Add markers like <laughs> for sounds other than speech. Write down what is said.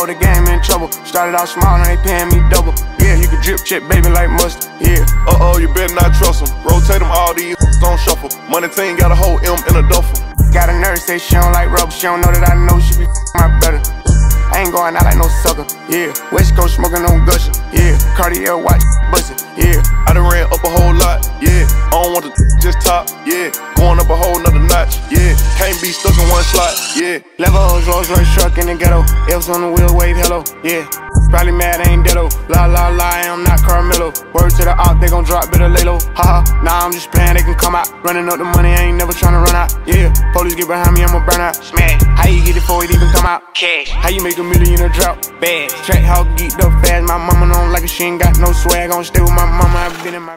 The game in trouble. Started out small, now they paying me double. Yeah, you can drip check, baby, like mustard. Yeah. Uh oh, you better not trust them. Rotate them all these <laughs> on shuffle. Money team got a whole M in a duffel. Got a nurse say she don't like rubber. She don't know that I know she be <laughs> my brother. I ain't going out like no sucker. Yeah. West Coast smoking on gusher. Yeah. Cartier watch <laughs> bustin'. Yeah. I done ran up a whole lot. Yeah. I don't want to just top. Yeah. Going up a whole nother notch. Yeah. Can't be stuck in one slot. Yeah. Level Levels, Rolls Royce truck in the ghetto. Elves on the wheel, wave hello. Yeah. Probably mad, ain't ditto. La la la, I'm not Carmelo. Word to the op, they gon' drop, better lay low. Haha, nah, I'm just playing, they can come out. Running up the money, I ain't never tryna run out. Yeah, police get behind me, I'ma burn out. Smash, how you get it before it even come out? Cash, how you make a million a drop? Bad, track how geeked up fast. My mama don't like it, she ain't got no swag. Gon' stay with my mama, I've been in my.